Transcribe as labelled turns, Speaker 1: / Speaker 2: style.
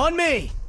Speaker 1: On me!